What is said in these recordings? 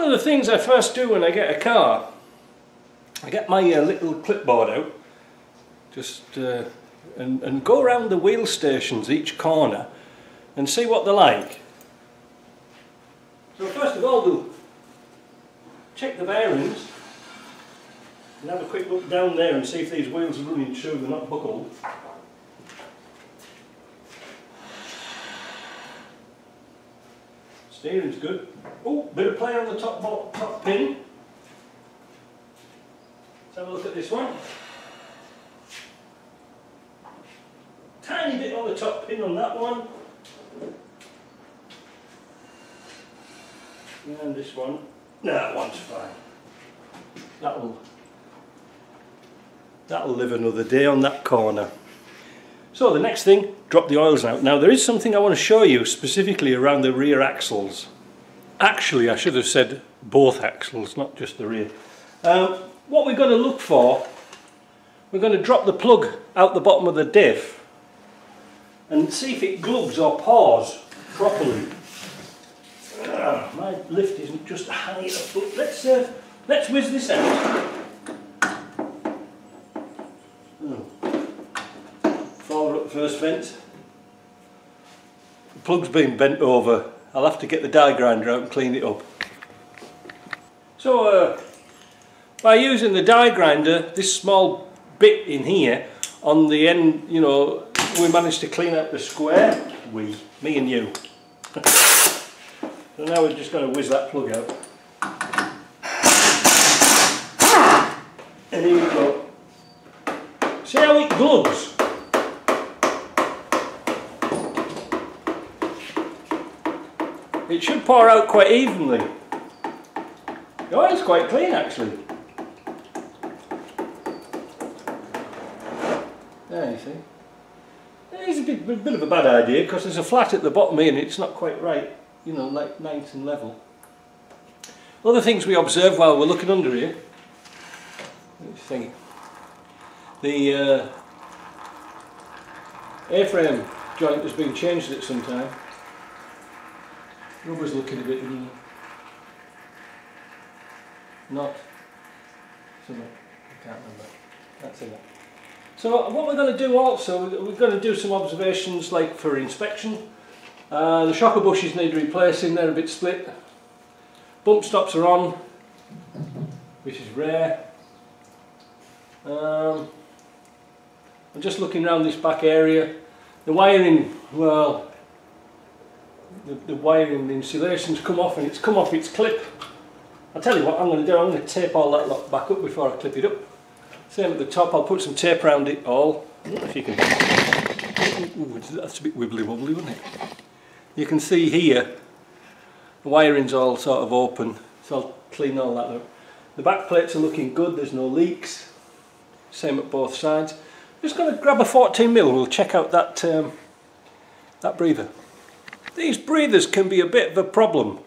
one of the things I first do when I get a car, I get my uh, little clipboard out, just uh, and, and go around the wheel stations each corner and see what they're like. So first of all we'll check the bearings and have a quick look down there and see if these wheels are running true, they're not buckled. Steering's good. Oh, bit of play on the top, top pin. Let's have a look at this one. Tiny bit on the top pin on that one. And this one. No, that one's fine. That'll that'll live another day on that corner. So the next thing, drop the oils out. Now there is something I want to show you specifically around the rear axles. Actually I should have said both axles, not just the rear. Um, what we're going to look for, we're going to drop the plug out the bottom of the diff and see if it glugs or pours properly. Ah, my lift isn't just high enough, but let's, uh, let's whiz this out. Oh. up first vent. The plug's been bent over. I'll have to get the die grinder out and clean it up. So uh, by using the die grinder, this small bit in here, on the end, you know, we managed to clean out the square. We, me and you. so now we're just going to whiz that plug out. And here we go. See how it glugs? It should pour out quite evenly. The oil's quite clean actually. There you see. It's a bit, a bit of a bad idea because there's a flat at the bottom here and it's not quite right, you know, like nice and level. Other things we observe while we're looking under here. Let's Think the uh, A-frame joint has been changed at some time. Rubber's looking a bit new. Not. Something. I can't remember. That's it. So what we're going to do also, we're going to do some observations like for inspection. Uh, the shocker bushes need replacing, they're a bit split. Bump stops are on, which is rare. Um, I'm just looking around this back area. The wiring, well, the, the wiring, the insulation's come off and it's come off its clip. I'll tell you what I'm going to do, I'm going to tape all that lot back up before I clip it up. Same at the top, I'll put some tape around it all. If you can, Ooh, that's a bit wibbly wobbly, isn't it? You can see here, the wiring's all sort of open, so I'll clean all that up. The back plates are looking good, there's no leaks. Same at both sides. Just going to grab a 14 mil. We'll check out that um, that breather. These breathers can be a bit of a problem.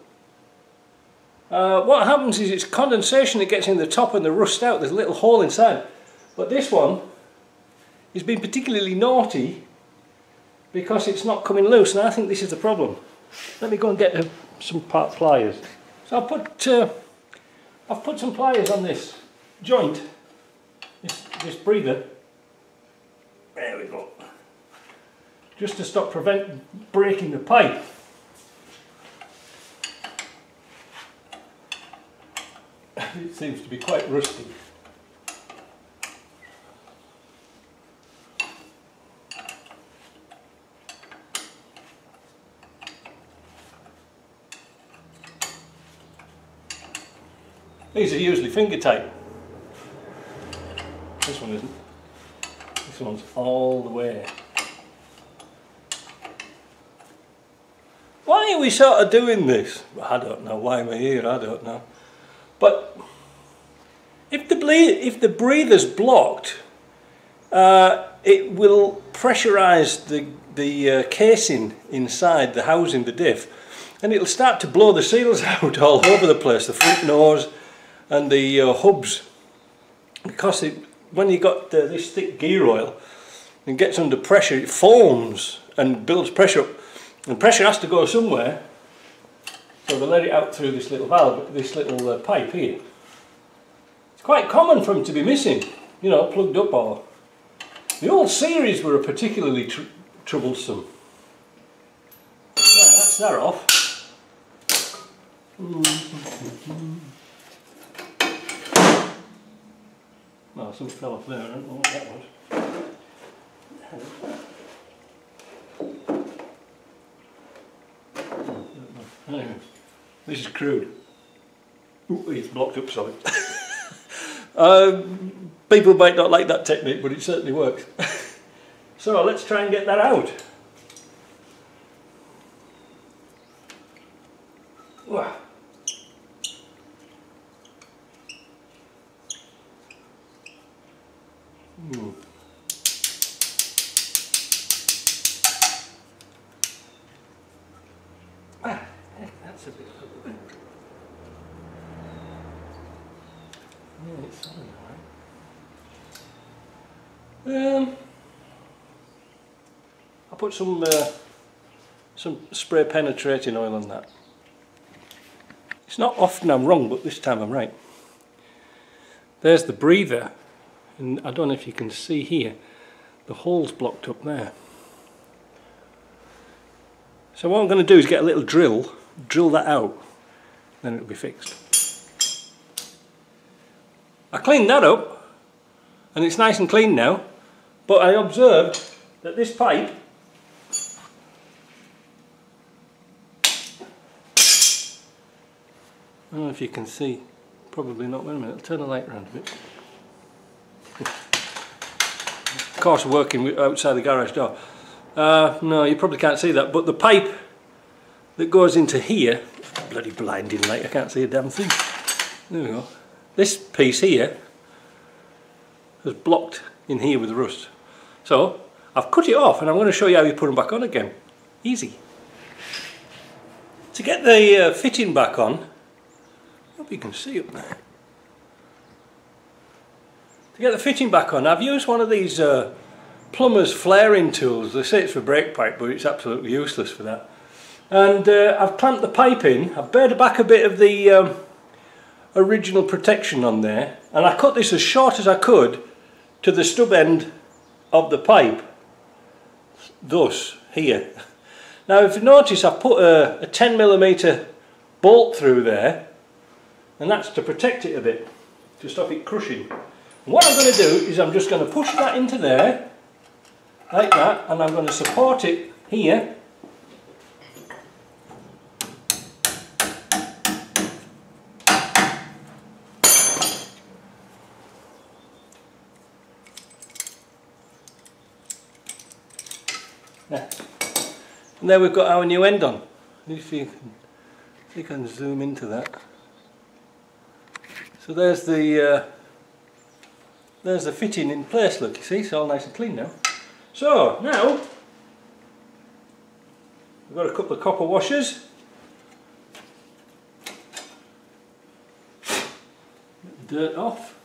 Uh, what happens is it's condensation that gets in the top and the rust out. There's a little hole inside. But this one has been particularly naughty because it's not coming loose and I think this is the problem. Let me go and get uh, some part pliers. So I've put, uh, I've put some pliers on this joint, this, this breather there we go. Just to stop prevent breaking the pipe. it seems to be quite rusty. These are usually finger tight. This one isn't. This one's all the way. Are we sort of doing this? I don't know. Why we're here? I don't know. But if the, if the breather's blocked, uh, it will pressurise the, the uh, casing inside the housing, the diff, and it'll start to blow the seals out all over the place, the front nose and the uh, hubs, because it, when you got this thick gear oil and gets under pressure, it foams and builds pressure up. And pressure has to go somewhere. So they let it out through this little valve, this little uh, pipe here. It's quite common for them to be missing, you know, plugged up or... The old series were particularly tr troublesome. Right, that's that off. Well, something fell off there, I don't know what that was. Anyway, this is crude. Ooh, it's blocked up solid. um, people might not like that technique, but it certainly works. so let's try and get that out. Wow. Hmm. Ah, that's a bit Yeah, it's solid, alright. Um, I put some uh, some spray penetrating oil on that. It's not often I'm wrong, but this time I'm right. There's the breather and I don't know if you can see here the hole's blocked up there so what I'm going to do is get a little drill drill that out then it'll be fixed I cleaned that up and it's nice and clean now but I observed that this pipe I don't know if you can see probably not wait a minute I'll turn the light around a bit of course working outside the garage door. Uh, no, you probably can't see that, but the pipe that goes into here, bloody blinding light, I can't see a damn thing. There we go. This piece here has blocked in here with rust. So, I've cut it off and I'm going to show you how you put them back on again. Easy. To get the uh, fitting back on, hope you can see up there. To get the fitting back on, I've used one of these uh, plumber's flaring tools. They say it's for brake pipe, but it's absolutely useless for that. And uh, I've clamped the pipe in, I've bared back a bit of the um, original protection on there, and I cut this as short as I could to the stub end of the pipe, thus, here. Now if you notice I've put a, a 10mm bolt through there, and that's to protect it a bit, to stop it crushing. What I'm going to do is I'm just going to push that into there, like that, and I'm going to support it here. And there we've got our new end on. If you can, if you can zoom into that. So there's the uh, there's the fitting in place look you see it's all nice and clean now. So now we've got a couple of copper washers. Dirt off.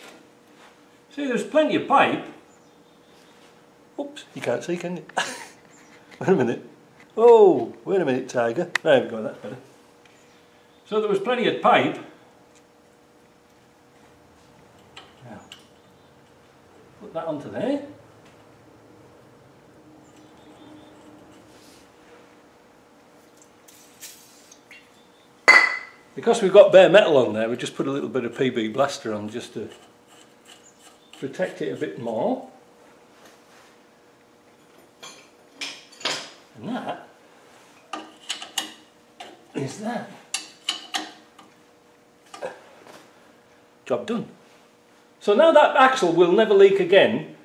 See there's plenty of pipe. Oops you can't see can you? Wait a minute. Oh wait a minute tiger. There we go that's better. So there was plenty of pipe that onto there. Because we've got bare metal on there, we just put a little bit of PB blaster on just to protect it a bit more. And that is that. Job done. So now that axle will never leak again.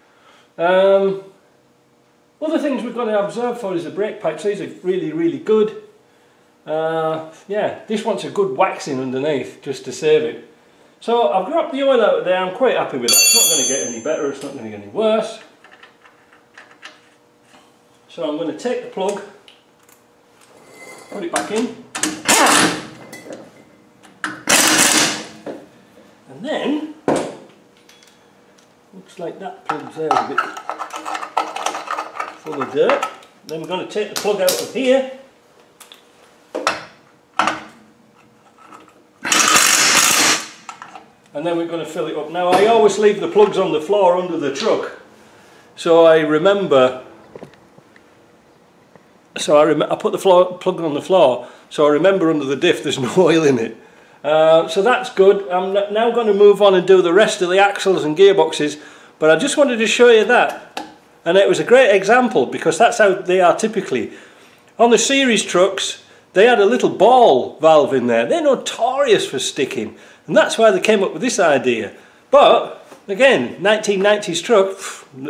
Um, other things we've got to observe for is the brake pipes. These are really, really good. Uh, yeah, this wants a good waxing underneath just to save it. So I've dropped the oil out of there. I'm quite happy with that. It's not going to get any better. It's not going to get any worse. So I'm going to take the plug, put it back in. And then Looks like that plugs out a bit full of dirt. Then we're going to take the plug out of here. And then we're going to fill it up. Now I always leave the plugs on the floor under the truck. So I remember so I, I put the floor, plug on the floor so I remember under the diff there's no oil in it uh, so that's good I'm now going to move on and do the rest of the axles and gearboxes but I just wanted to show you that and it was a great example because that's how they are typically. On the series trucks they had a little ball valve in there. They're notorious for sticking and that's why they came up with this idea. But again 1990s truck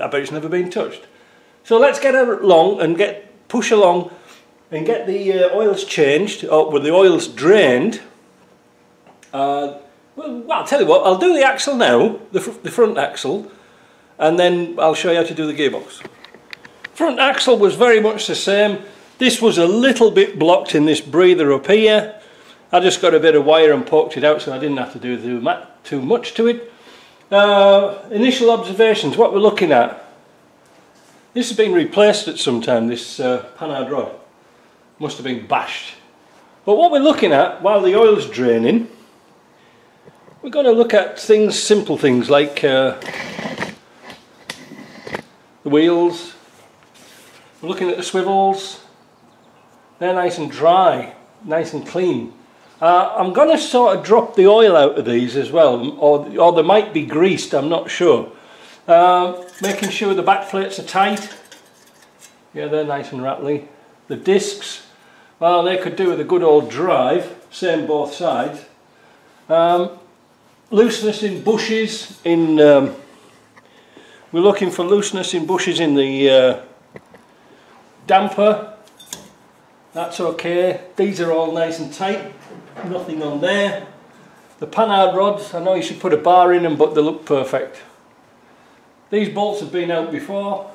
I bet it's never been touched. So let's get along and get push along and get the uh, oils changed, or with the oils drained. Uh, well, I'll tell you what, I'll do the axle now, the, fr the front axle, and then I'll show you how to do the gearbox. Front axle was very much the same. This was a little bit blocked in this breather up here. I just got a bit of wire and poked it out so I didn't have to do too much to it. Uh, initial observations, what we're looking at. This has been replaced at some time, this uh, panhard rod. Must have been bashed. But what we're looking at while the oil's draining, we're going to look at things, simple things like uh, the wheels. We're looking at the swivels. They're nice and dry, nice and clean. Uh, I'm going to sort of drop the oil out of these as well, or, or they might be greased, I'm not sure. Uh, making sure the back plates are tight. Yeah, they're nice and rattly. The discs, well, they could do with a good old drive, same both sides. Um, looseness in bushes, in um, we're looking for looseness in bushes in the uh, damper. That's okay. These are all nice and tight nothing on there. The panhard rods, I know you should put a bar in them but they look perfect. These bolts have been out before,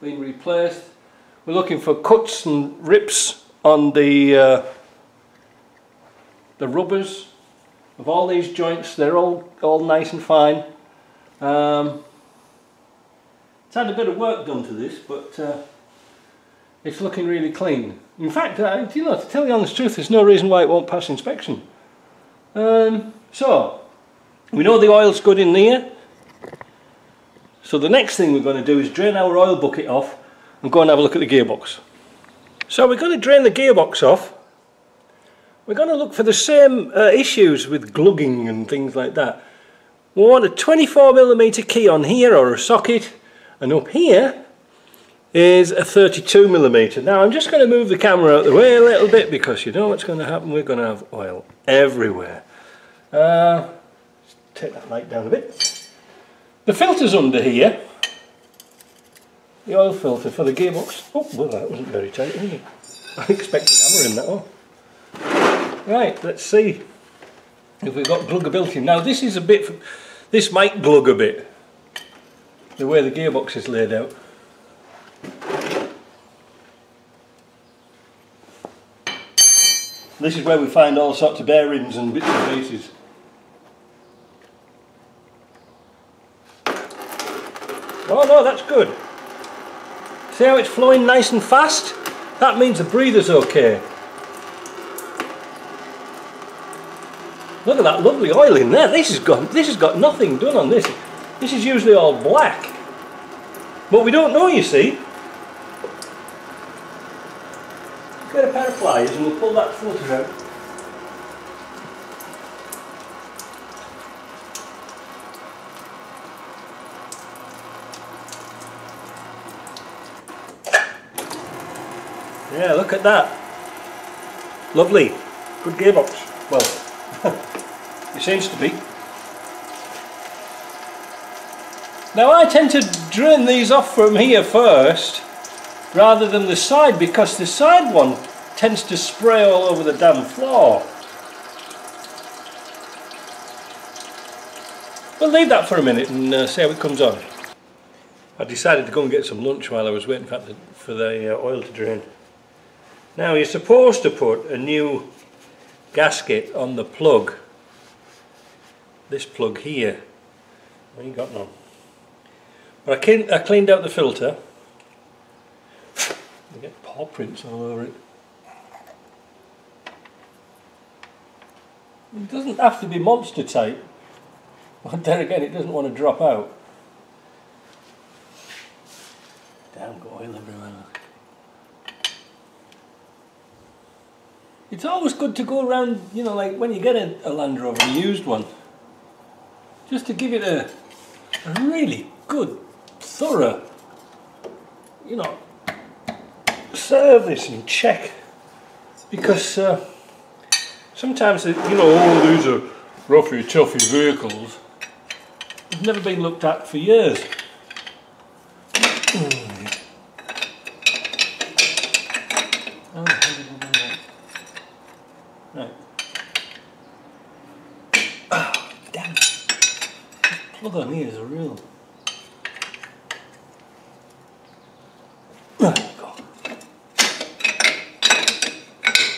been replaced. We're looking for cuts and rips on the uh, the rubbers of all these joints. They're all, all nice and fine. Um, it's had a bit of work done to this but uh, it's looking really clean. In fact, uh, you know, to tell the honest truth, there's no reason why it won't pass inspection. Um, so, we know the oil's good in there. So the next thing we're going to do is drain our oil bucket off and go and have a look at the gearbox. So we're going to drain the gearbox off. We're going to look for the same uh, issues with glugging and things like that. We want a 24mm key on here or a socket and up here is a 32 millimeter. Now I'm just going to move the camera out the way a little bit because you know what's going to happen. We're going to have oil everywhere. Uh, take that light down a bit. The filter's under here. The oil filter for the gearbox. Oh, well that wasn't very tight, was it? I expected hammering that off. Right, let's see if we've got gluggability. Now this is a bit, this might glug a bit, the way the gearbox is laid out. This is where we find all sorts of bearings and bits and pieces. Oh no, that's good. See how it's flowing nice and fast? That means the breather's okay. Look at that lovely oil in there. This has got this has got nothing done on this. This is usually all black. But we don't know, you see. Get a pair of pliers and we'll pull that filter out. Yeah, look at that. Lovely. Good gearbox. Well, it seems to be. Now I tend to drain these off from here first rather than the side because the side one tends to spray all over the damn floor. We'll leave that for a minute and uh, see how it comes on. I decided to go and get some lunch while I was waiting for the, for the uh, oil to drain. Now you're supposed to put a new gasket on the plug. This plug here. Well, you got none. But I, clean, I cleaned out the filter I get paw prints all over it. It doesn't have to be monster tight. But then again, it doesn't want to drop out. Damn, got oil everywhere. It's always good to go around, you know, like when you get a, a Land Rover, a used one, just to give it a, a really good, thorough, you know, service and check. Because uh, sometimes, you know, all these are roughy, toughy vehicles. They've never been looked at for years. Right. Oh, damn. This here is a real.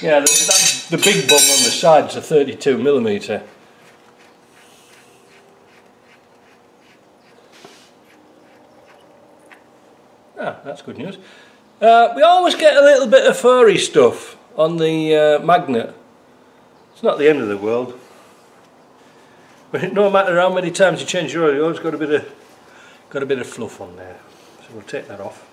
Yeah, the, the big bung on the side's a 32 millimeter. Ah, that's good news. Uh, we always get a little bit of furry stuff on the uh, magnet. It's not the end of the world. But no matter how many times you change your oil, you always got a bit of got a bit of fluff on there. So we'll take that off.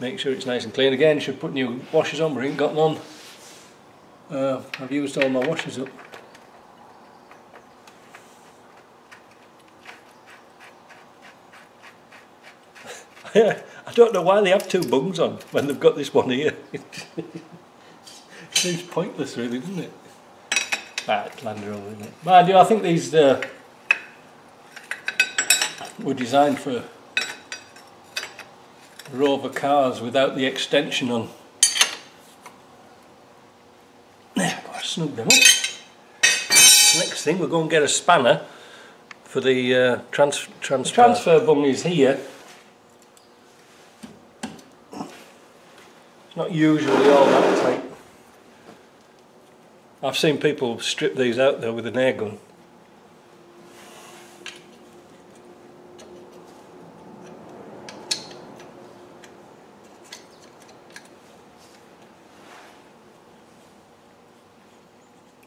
Make sure it's nice and clean. Again, you should put new washers on, but I ain't got none. Uh, I've used all my washers up. I don't know why they have two bungs on when they've got this one here. it seems pointless really, doesn't it? Ah, it's Land Rover, isn't it? Mind you, I think these uh, were designed for Rover cars without the extension on. There, I've got to snug them up. Next thing, we're going to get a spanner for the uh, trans transfer. The transfer bung is here. It's not usually all that. I've seen people strip these out there with an air gun.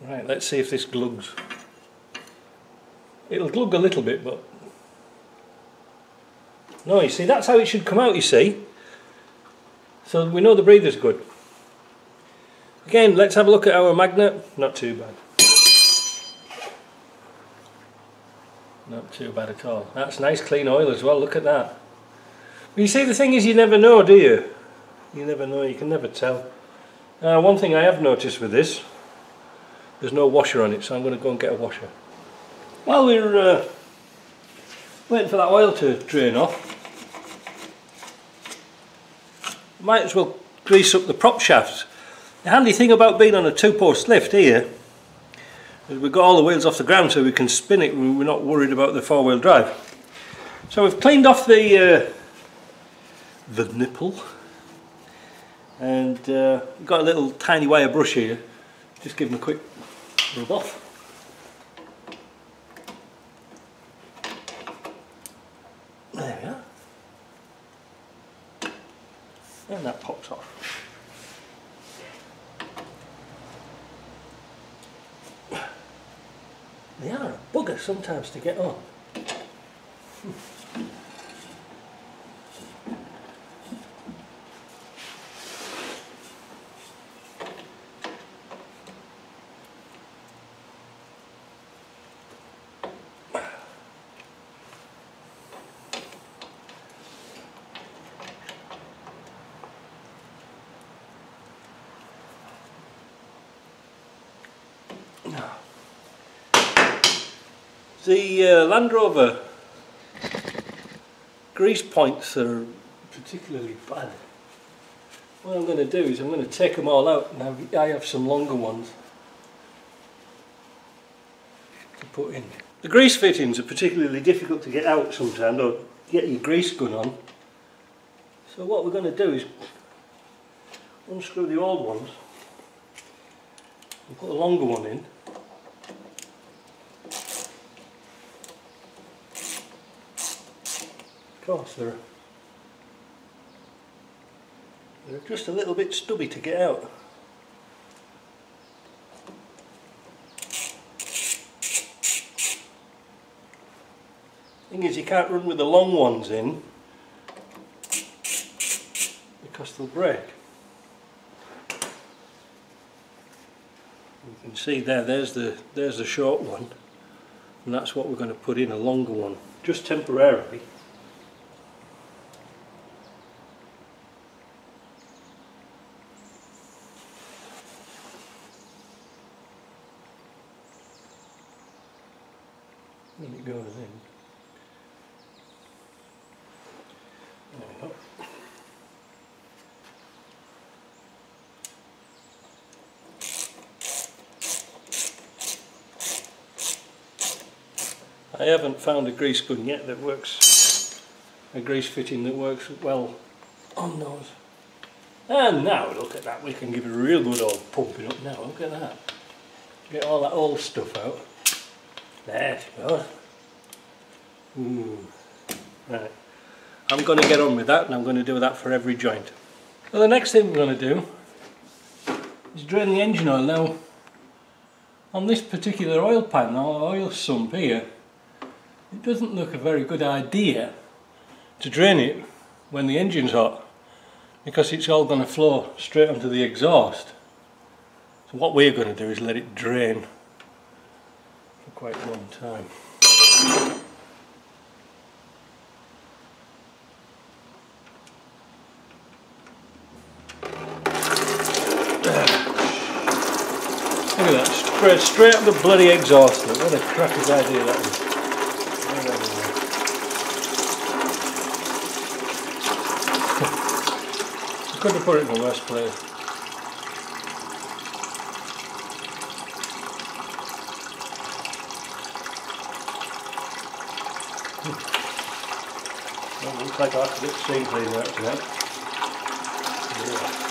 Right, let's see if this glugs. It'll glug a little bit, but... No, you see, that's how it should come out, you see. So we know the breather's good. Again, let's have a look at our magnet. Not too bad. Not too bad at all. That's nice clean oil as well, look at that. But you see, the thing is you never know, do you? You never know, you can never tell. Uh, one thing I have noticed with this, there's no washer on it, so I'm going to go and get a washer. While we're uh, waiting for that oil to drain off, might as well grease up the prop shafts. The handy thing about being on a two-post lift here is we've got all the wheels off the ground so we can spin it we're not worried about the four-wheel drive. So we've cleaned off the uh, the nipple and uh, got a little tiny wire brush here just give them a quick rub off. There we are. And that pops off. They are a bugger sometimes to get on. The uh, Land Rover grease points are particularly bad. What I'm going to do is I'm going to take them all out and I have some longer ones to put in. The grease fittings are particularly difficult to get out sometimes or get your grease gun on. So what we're going to do is unscrew the old ones and put a longer one in they're they're just a little bit stubby to get out. Thing is you can't run with the long ones in because they'll break. You can see there, there's the there's the short one and that's what we're going to put in a longer one, just temporarily. Goes in. There we. I haven't found a grease gun yet that works, a grease fitting that works well on those. And now look at that, we can give it a real good old pumping up now, look at that. Get all that old stuff out. There goes. Ooh. Right. I'm going to get on with that and I'm going to do that for every joint. Well, the next thing we're going to do is drain the engine oil. Now, on this particular oil pan, or oil sump here, it doesn't look a very good idea to drain it when the engine's hot because it's all going to flow straight onto the exhaust. So what we're going to do is let it drain quite a long time. Look at that, straight, straight up the bloody exhaust. Look, what a crappy idea that is. I could have put it in the worst place. Well, looks like I have to get the steam cleaner out tonight. Yeah.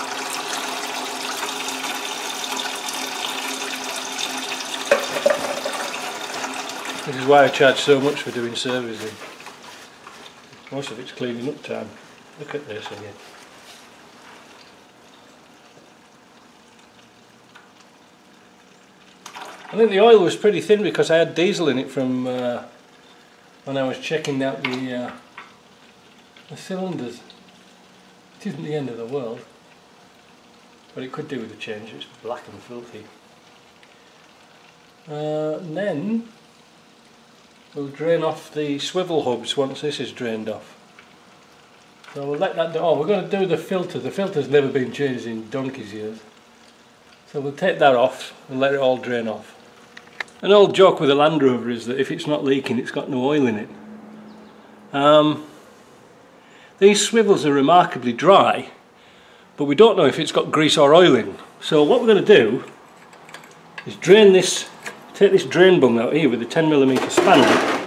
This is why I charge so much for doing servicing. Most of it's cleaning up time. Look at this again. I think the oil was pretty thin because I had diesel in it from uh, when I was checking out the uh, the cylinders. It isn't the end of the world, but it could do with a change. It's black and filthy. Uh, and then we'll drain off the swivel hubs once this is drained off. So we'll let that do. Oh, we're going to do the filter. The filter's never been changed in donkey's years. So we'll take that off and let it all drain off. An old joke with a Land Rover is that if it's not leaking, it's got no oil in it. Um, these swivels are remarkably dry, but we don't know if it's got grease or oil in. So what we're going to do is drain this, take this drain bung out here with a 10mm spanner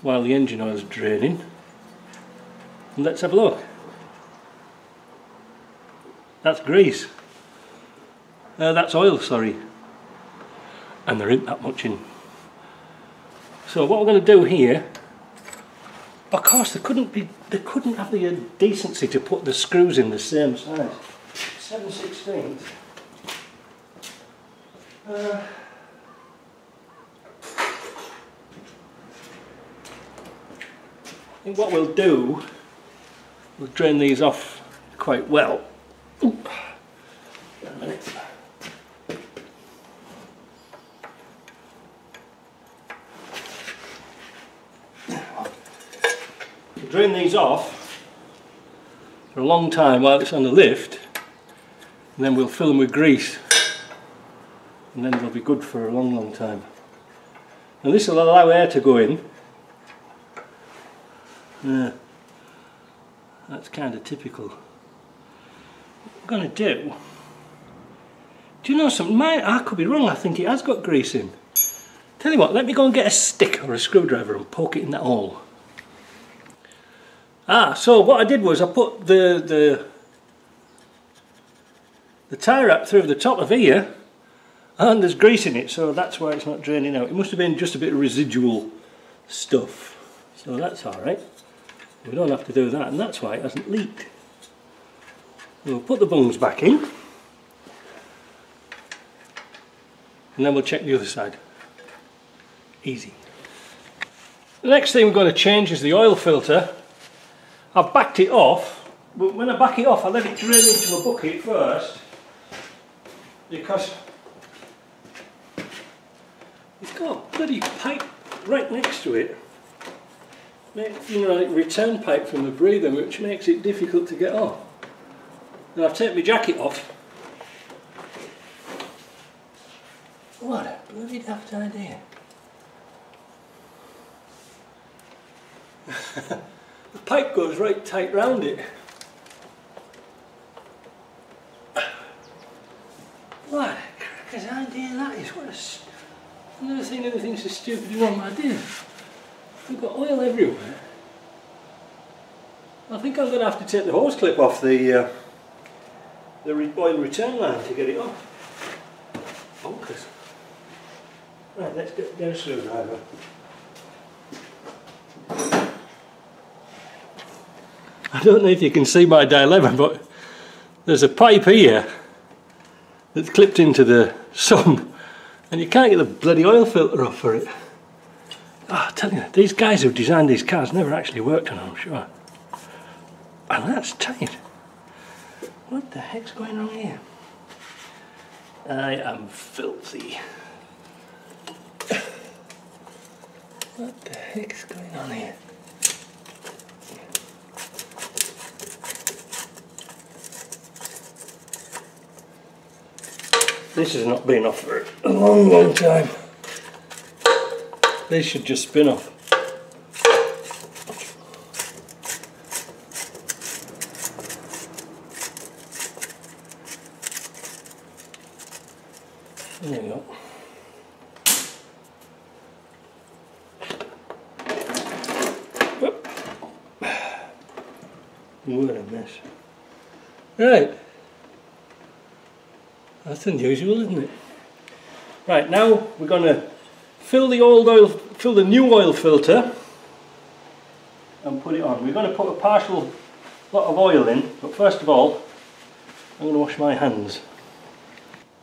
while the engine oil is draining. And let's have a look. That's grease. Uh, that's oil, sorry. And there isn't that much in. So what we're going to do here, of course they couldn't be, they couldn't have the decency to put the screws in the same size. 7 16 uh, I think what we'll do, we'll drain these off quite well. Ooh. Drain these off for a long time while it's on the lift and then we'll fill them with grease and then they'll be good for a long long time. And this will allow air to go in. Yeah, that's kind of typical. What I'm going to do do you know something? My, I could be wrong I think it has got grease in. Tell you what let me go and get a stick or a screwdriver and poke it in that hole Ah, so what I did was I put the the the tie wrap through the top of here and there's grease in it so that's why it's not draining out. It must have been just a bit of residual stuff so that's alright. We don't have to do that and that's why it hasn't leaked. We'll put the bungs back in and then we'll check the other side. Easy. the next thing we're going to change is the oil filter. I've backed it off, but when I back it off I let it drain into a bucket first because it's got a bloody pipe right next to it. You know, like return pipe from the breather which makes it difficult to get off. Now I've taken my jacket off. What a bloody daft idea. Pipe goes right tight round it. What cracker's idea that is. What a... I've never seen anything so stupid in one idea. We've got oil everywhere. I think I'm going to have to take the hose clip off the uh, the re oil return line to get it off. Bonkers. Right, let's get the screwdriver. Don't know if you can see my dilemma, but there's a pipe here that's clipped into the sump and you can't get the bloody oil filter off for it. Oh, I tell you, these guys who designed these cars never actually worked on them, I'm sure. And that's tight. What the heck's going on here? I am filthy. What the heck's going on here? This has not been off for a long, long time. They should just spin off. There you go. What a mess. Right. Unusual, isn't it? Right, now we're going to fill the old oil, fill the new oil filter and put it on. We're going to put a partial lot of oil in, but first of all, I'm going to wash my hands.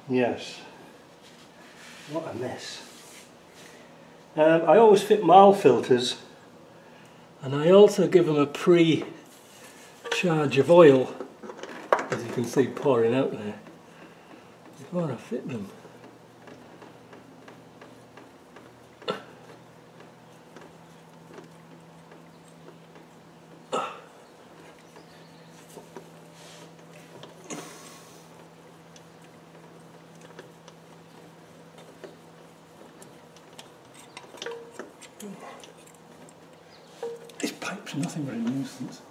Yes. What a mess. Um, I always fit Mahle filters and I also give them a pre-charge of oil as you can see pouring out there I fit them. This pipe's nothing but a nuisance.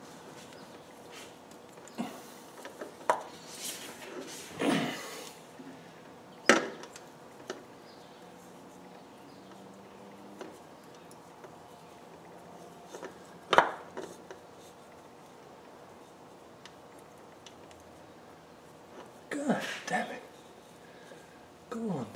Damn it. Go on.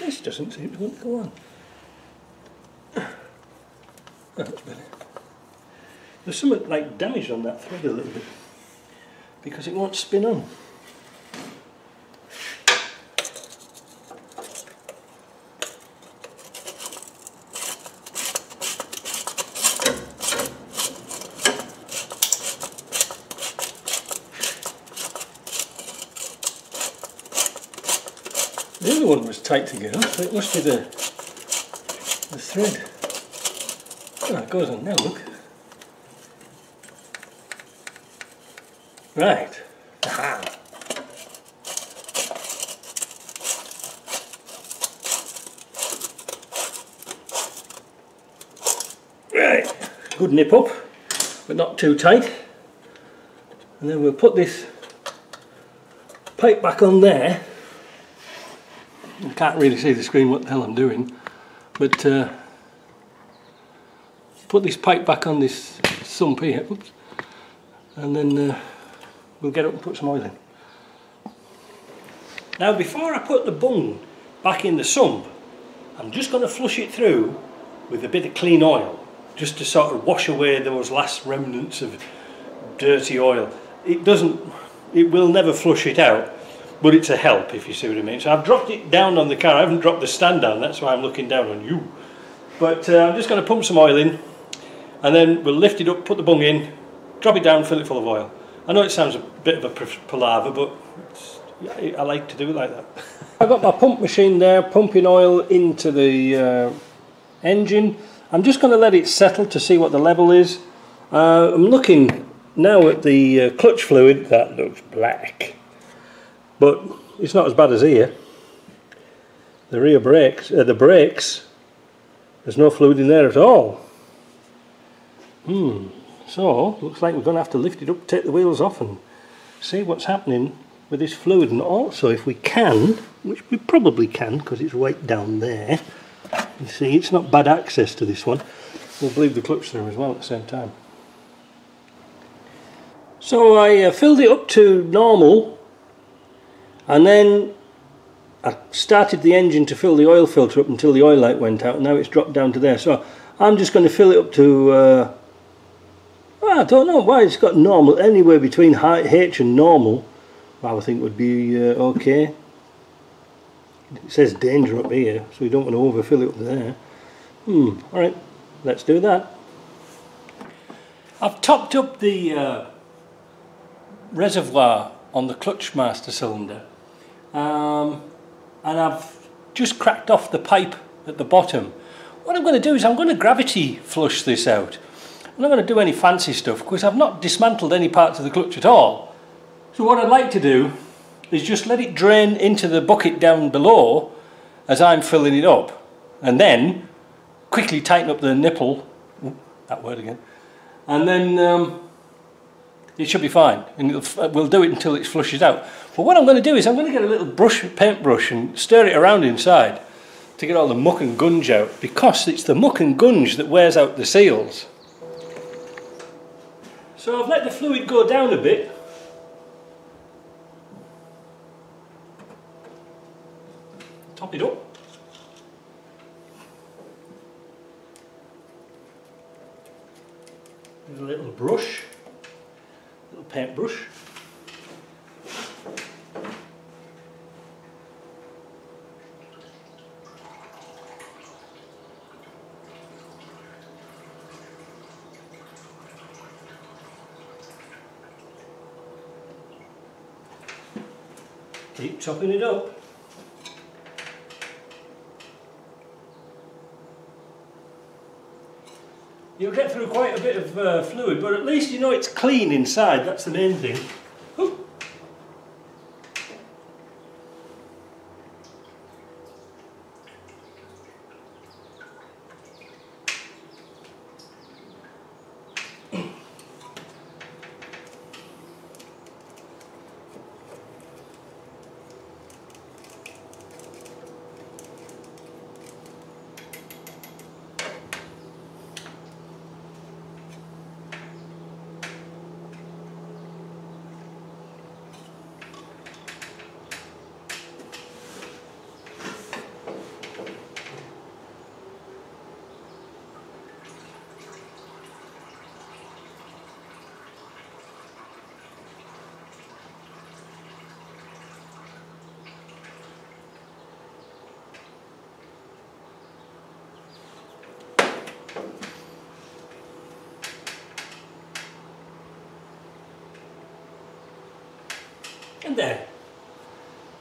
This doesn't seem to want to go on. That's better. There's something like damage on that thread a little bit because it won't spin on. The other one was tight to get off, it must be the, the thread. Oh, it goes on now, look. Right. Aha. Right, good nip up, but not too tight. And then we'll put this pipe back on there can't really see the screen what the hell I'm doing but uh, put this pipe back on this sump here oops, and then uh, we'll get up and put some oil in. Now before I put the bung back in the sump I'm just going to flush it through with a bit of clean oil just to sort of wash away those last remnants of dirty oil. It doesn't, it will never flush it out but it's a help if you see what I mean. So I've dropped it down on the car. I haven't dropped the stand down, that's why I'm looking down on you. But uh, I'm just going to pump some oil in and then we'll lift it up, put the bung in, drop it down, fill it full of oil. I know it sounds a bit of a palaver, but I like to do it like that. I've got my pump machine there, pumping oil into the uh, engine. I'm just going to let it settle to see what the level is. Uh, I'm looking now at the uh, clutch fluid, that looks black. But it's not as bad as here. The rear brakes, uh, the brakes, there's no fluid in there at all. Hmm, so looks like we're going to have to lift it up, take the wheels off and see what's happening with this fluid and also if we can, which we probably can because it's right down there, you see it's not bad access to this one, we'll bleed the clutch through as well at the same time. So I uh, filled it up to normal and then I started the engine to fill the oil filter up until the oil light went out. Now it's dropped down to there. So I'm just going to fill it up to uh, I don't know why it's got normal anywhere between high H and normal I think would be uh, okay. It says danger up here so we don't want to overfill it up there. Hmm alright let's do that. I've topped up the uh, reservoir on the clutch master cylinder um, and I've just cracked off the pipe at the bottom. What I'm going to do is I'm going to gravity flush this out. I'm not going to do any fancy stuff because I've not dismantled any parts of the clutch at all. So what I'd like to do is just let it drain into the bucket down below as I'm filling it up and then quickly tighten up the nipple, that word again, and then um, it should be fine and we'll do it until it flushes out. But what I'm going to do is I'm going to get a little brush, paintbrush and stir it around inside to get all the muck and gunge out because it's the muck and gunge that wears out the seals. So I've let the fluid go down a bit top it up with a little brush little paintbrush. Keep chopping it up. You'll get through quite a bit of uh, fluid, but at least you know it's clean inside, that's the main thing. And there.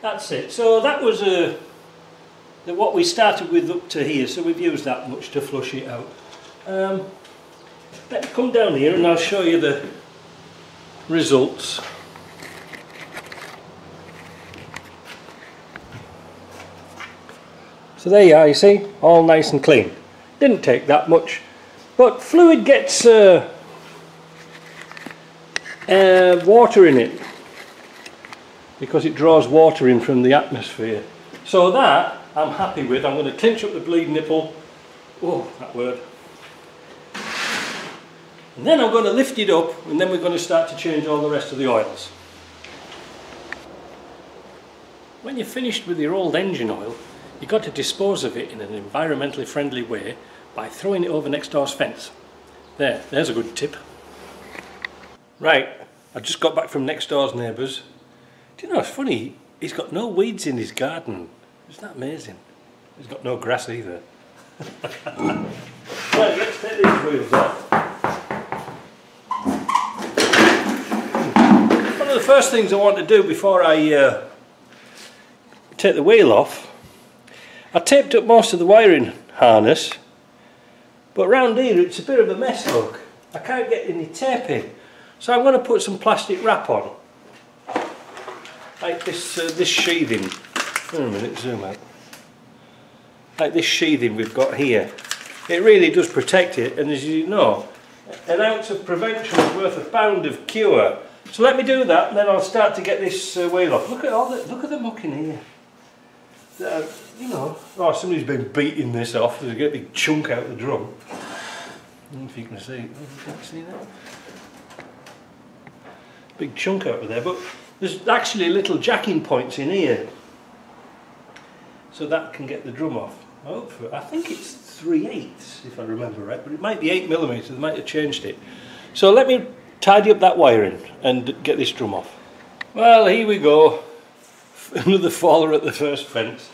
That's it. So that was uh, the, what we started with up to here. So we've used that much to flush it out. Um, let me come down here and I'll show you the results. So there you are, you see, all nice and clean. Didn't take that much, but fluid gets uh, uh, water in it because it draws water in from the atmosphere. So that I'm happy with. I'm going to clinch up the bleed nipple. Oh, that word. And then I'm going to lift it up and then we're going to start to change all the rest of the oils. When you're finished with your old engine oil, you've got to dispose of it in an environmentally friendly way by throwing it over next door's fence. There, there's a good tip. Right, I just got back from next door's neighbours do you know, it's funny, he's got no weeds in his garden. Isn't that amazing? He's got no grass either. right, let's take these wheels off. One of the first things I want to do before I uh, take the wheel off, I taped up most of the wiring harness, but round here it's a bit of a mess look. I can't get any tape in. So I'm going to put some plastic wrap on. Like this, uh, this sheathing. Wait a minute, zoom out. Like this sheathing we've got here. It really does protect it, and as you know, an ounce of prevention is worth a pound of cure. So let me do that, and then I'll start to get this uh, wheel off. Look at all the look at the muck in here. Uh, you know, oh, somebody's been beating this off. There's a big chunk out the drum. I don't know if you can see. You see that? Big chunk out of there, but there's actually little jacking points in here, so that can get the drum off. Oh, I think it's 3 eighths if I remember right, but it might be 8 millimetres, they might have changed it. So let me tidy up that wiring and get this drum off. Well, here we go. Another faller at the first fence.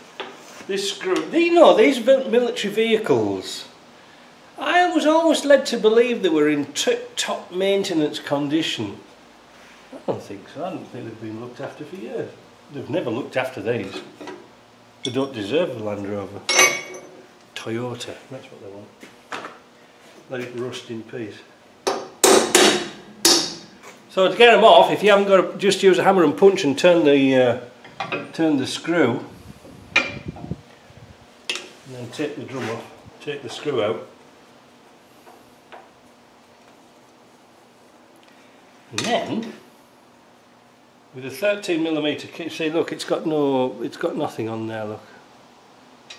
This screw, you know, these military vehicles, I was almost led to believe they were in top maintenance condition. I don't think so. I don't think they've been looked after for years. They've never looked after these. They don't deserve a Land Rover. Toyota, that's what they want. Let it rust in peace. So to get them off, if you haven't got to just use a hammer and punch and turn the uh, turn the screw, and then take the drum off, take the screw out, and then with a 13 millimeter kit, see look it's got no it's got nothing on there look.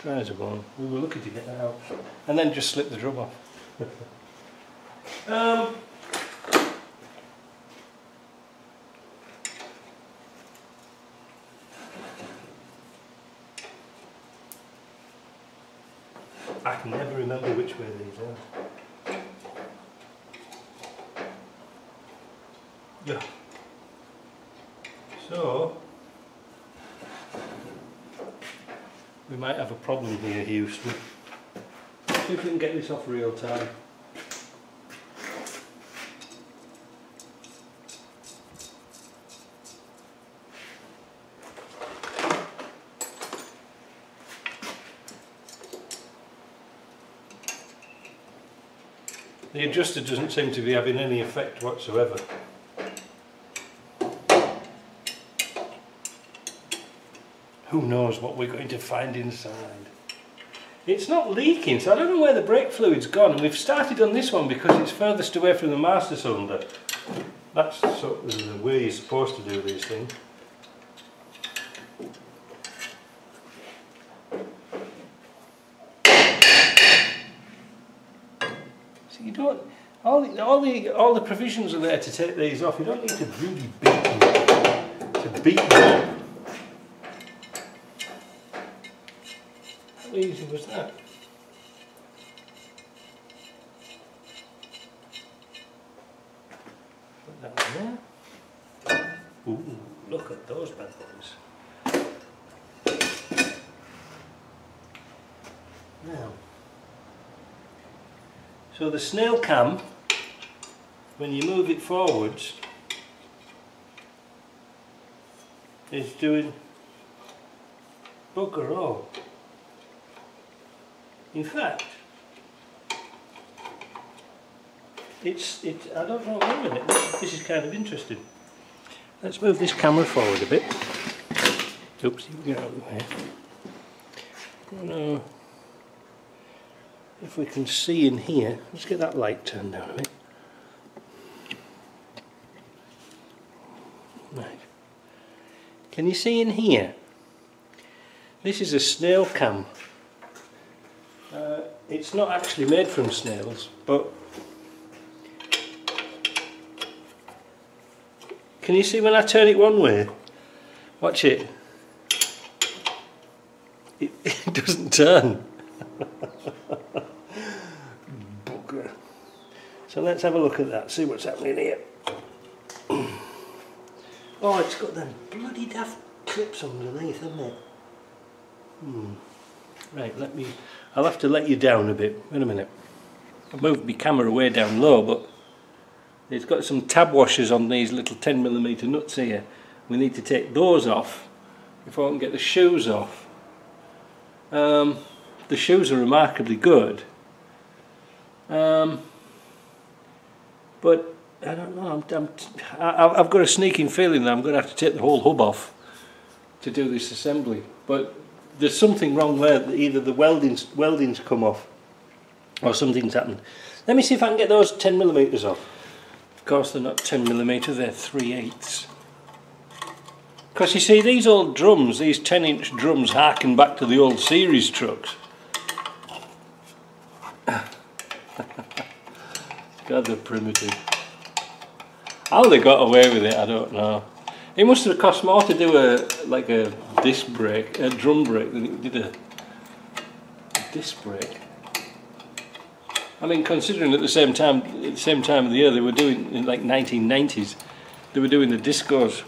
Dry as a bone we were lucky to get that out. And then just slip the drum off. Um, I can never remember which way these are yeah so, we might have a problem here, Houston. See if we can get this off real time. The adjuster doesn't seem to be having any effect whatsoever. Who knows what we're going to find inside. It's not leaking, so I don't know where the brake fluid's gone. And we've started on this one because it's furthest away from the master cylinder. That's sort of the way you're supposed to do these things. So you don't, all the, all the, all the provisions are there to take these off. You don't need to really beat them, to beat them easy was that? Put that one there. Ooh, look at those bad boys. Now, so the snail cam, when you move it forwards, is doing bugger all. In fact, it's, it, I don't know, wait a minute, this, is kind of interesting. Let's move this camera forward a bit. Oops, you get out of the way. No. If we can see in here, let's get that light turned down a bit. Right. Can you see in here? This is a snail cam uh, it's not actually made from snails, but can you see when I turn it one way? Watch it. It, it doesn't turn. Bugger. So let's have a look at that, see what's happening here. oh, it's got them bloody daft clips underneath, haven't it? Hmm. Right, let me, I'll have to let you down a bit. Wait a minute. I've moved my camera way down low, but it's got some tab washers on these little 10mm nuts here. We need to take those off before I can get the shoes off. Um, the shoes are remarkably good. Um, but I don't know, I'm, I'm, I've got a sneaking feeling that I'm going to have to take the whole hub off to do this assembly. But there's something wrong there, either the welding's, welding's come off or something's happened. Let me see if I can get those 10 millimeters off. Of course they're not 10 millimeter, they're 3 eighths. Because you see these old drums, these 10 inch drums harken back to the old series trucks. God they're primitive. How they got away with it I don't know. It must have cost more to do a like a disc brake, a drum brake than it did a, a disc brake. I mean, considering at the same time, at the same time of the year, they were doing in like 1990s, they were doing the discos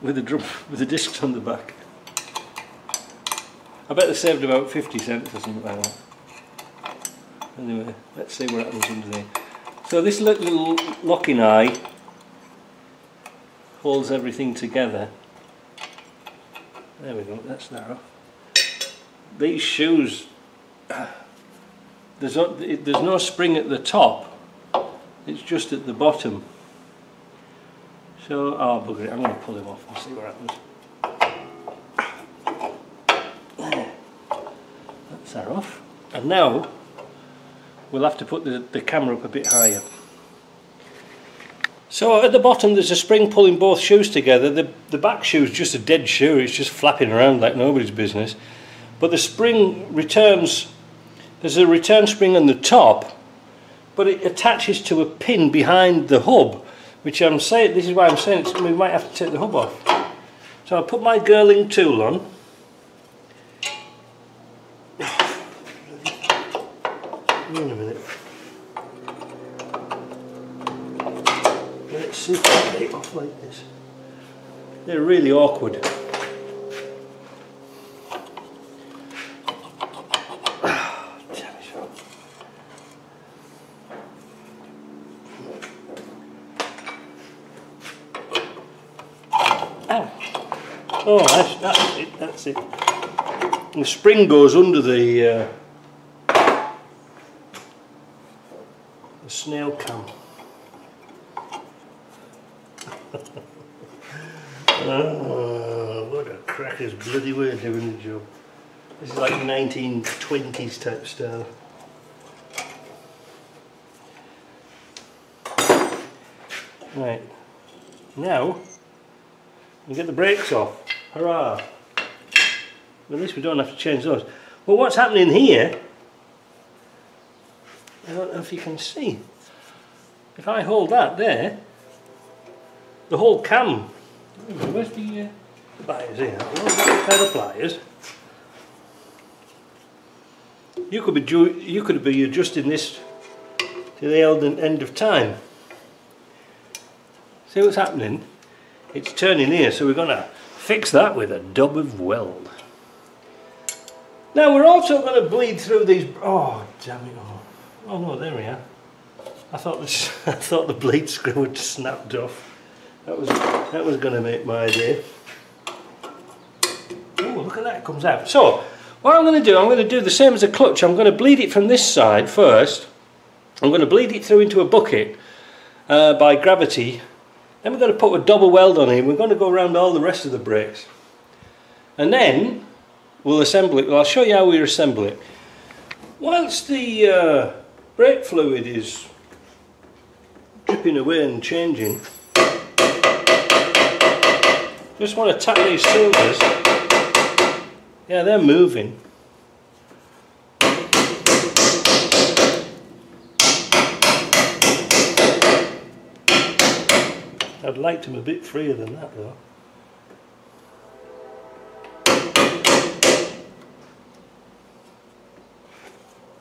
with the drum with the discs on the back. I bet they saved about 50 cents or something like that. Anyway, let's see what happens under there. So this little locking eye holds everything together. There we go, that's narrow. These shoes, there's no, there's no spring at the top, it's just at the bottom. So, oh bugger it, I'm going to pull him off and see what happens. That's that off. And now, we'll have to put the, the camera up a bit higher. So at the bottom there's a spring pulling both shoes together. The, the back shoe is just a dead shoe, it's just flapping around like nobody's business. But the spring returns, there's a return spring on the top, but it attaches to a pin behind the hub, which I'm saying, this is why I'm saying we might have to take the hub off. So I'll put my Girling tool on. Wait a minute. Off like this. They're really awkward. Oh, that's, that's it, that's it. The spring goes under the uh, snail cam. oh, what a cracker's bloody of doing the job. This is like 1920s type style. Right, now we get the brakes off. Hurrah! At least we don't have to change those. But what's happening here I don't know if you can see. If I hold that there, the whole cam, where's the, uh, pliers here? Pair of pliers. You could be you could be adjusting this to the end of time. See what's happening? It's turning here, so we're going to fix that with a dub of weld. Now we're also going to bleed through these. Oh, damn it! Oh. Oh no, there we are. I thought this, I thought the bleed screw had snapped off. That was that was going to make my day. Comes out. So, what I'm going to do, I'm going to do the same as a clutch. I'm going to bleed it from this side first. I'm going to bleed it through into a bucket uh, by gravity. Then we're going to put a double weld on it. We're going to go around all the rest of the brakes, and then we'll assemble it. Well, I'll show you how we assemble it. Whilst the uh, brake fluid is dripping away and changing. Just want to tap these cylinders. Yeah, they're moving. I'd like them a bit freer than that though.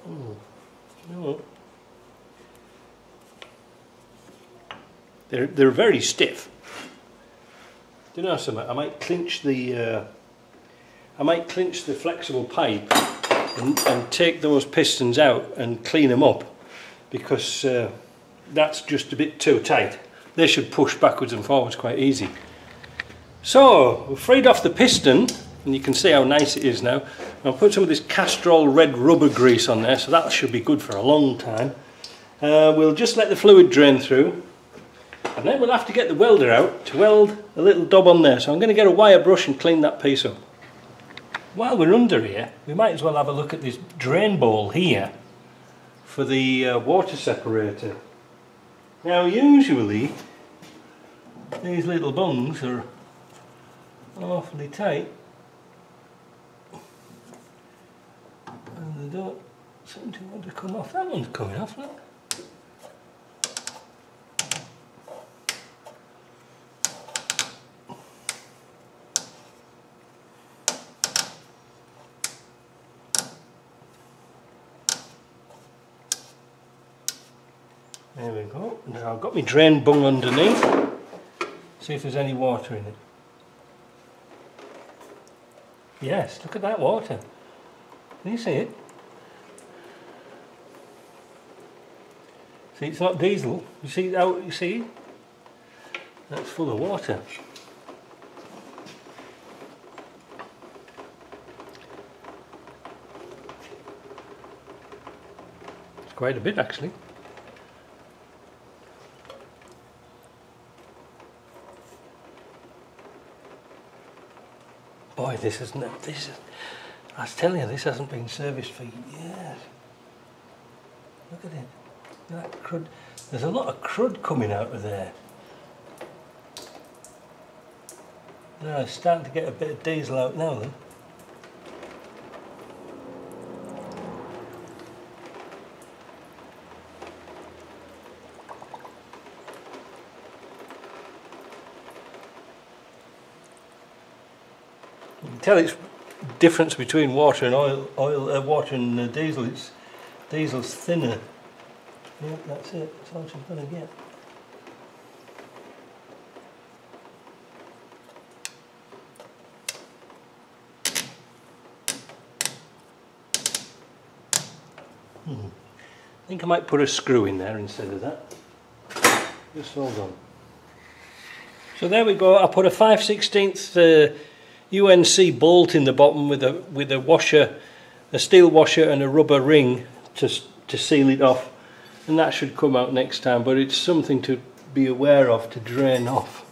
Ooh. No. They're, they're very stiff. Do you know something? I might clinch the uh, I might clinch the flexible pipe and, and, take those pistons out and clean them up because uh, that's just a bit too tight. They should push backwards and forwards quite easy. So we've freed off the piston and you can see how nice it is now. I'll put some of this Castrol red rubber grease on there so that should be good for a long time. Uh, we'll just let the fluid drain through and then we'll have to get the welder out to weld a little dob on there. So I'm going to get a wire brush and clean that piece up. While we're under here, we might as well have a look at this drain bowl here for the uh, water separator. Now usually these little bungs are awfully tight and they don't seem to want to come off. That one's coming off, look. There we go. Now I've got my drain bung underneath. See if there's any water in it. Yes, look at that water. Can you see it? See, it's not diesel. You see how you see? That's full of water. It's quite a bit actually. Boy, this isn't this is I was telling you this hasn't been serviced for years. Look at it. That crud. There's a lot of crud coming out of there. No, it's starting to get a bit of diesel out now then. Tell it's difference between water and oil, oil, uh, water and uh, diesel. It's diesel's thinner. Yeah, that's it. That's all she's going to get. Hmm. I think I might put a screw in there instead of that. Just hold on. So there we go. I put a 5 16th uh, UNC bolt in the bottom with a with a washer, a steel washer and a rubber ring to to seal it off, and that should come out next time. But it's something to be aware of to drain off.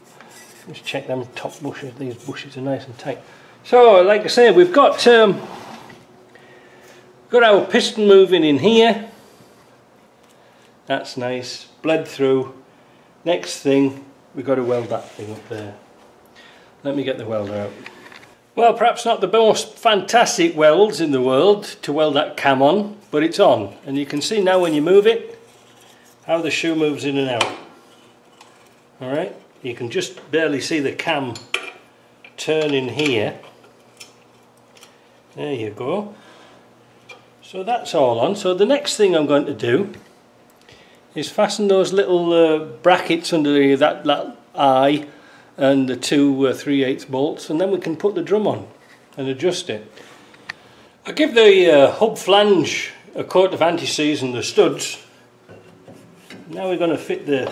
Let's check them top bushes. These bushes are nice and tight. So, like I say, we've got um, got our piston moving in here. That's nice. Bled through. Next thing, we've got to weld that thing up there. Let me get the welder out. Well, perhaps not the most fantastic welds in the world to weld that cam on, but it's on. And you can see now when you move it, how the shoe moves in and out. Alright, you can just barely see the cam turning here. There you go. So that's all on. So the next thing I'm going to do is fasten those little uh, brackets under that, that eye and the two uh, 3 8 bolts and then we can put the drum on and adjust it. I give the uh, hub flange a coat of anti-seize and the studs. Now we're going to fit the,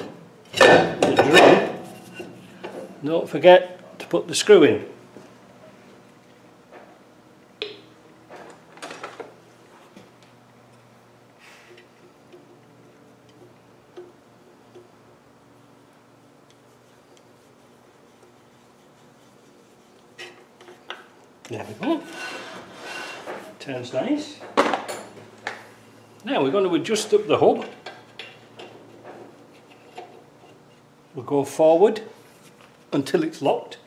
the drum. Don't forget to put the screw in. There we go. Turns nice. Adjust up the hub. We'll go forward until it's locked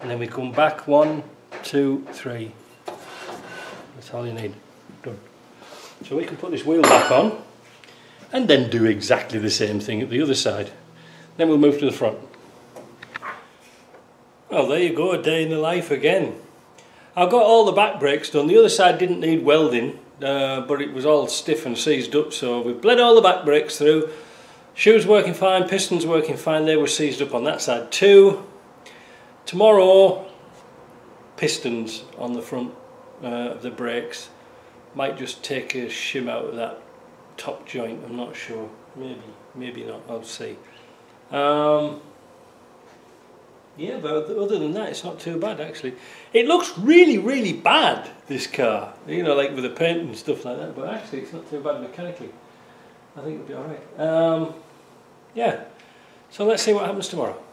and then we come back one, two, three. That's all you need. Done. So we can put this wheel back on and then do exactly the same thing at the other side. Then we'll move to the front. Well there you go, a day in the life again. I've got all the back brakes done. The other side didn't need welding, uh, but it was all stiff and seized up. So we bled all the back brakes through. Shoes working fine, pistons working fine. They were seized up on that side too. tomorrow, pistons on the front uh, of the brakes. Might just take a shim out of that top joint, I'm not sure. Maybe, maybe not, I'll see. Um, yeah, but other than that, it's not too bad actually. It looks really, really bad, this car, you know, like with the paint and stuff like that, but actually it's not too bad mechanically. I think it'll be alright. Um, yeah, so let's see what happens tomorrow.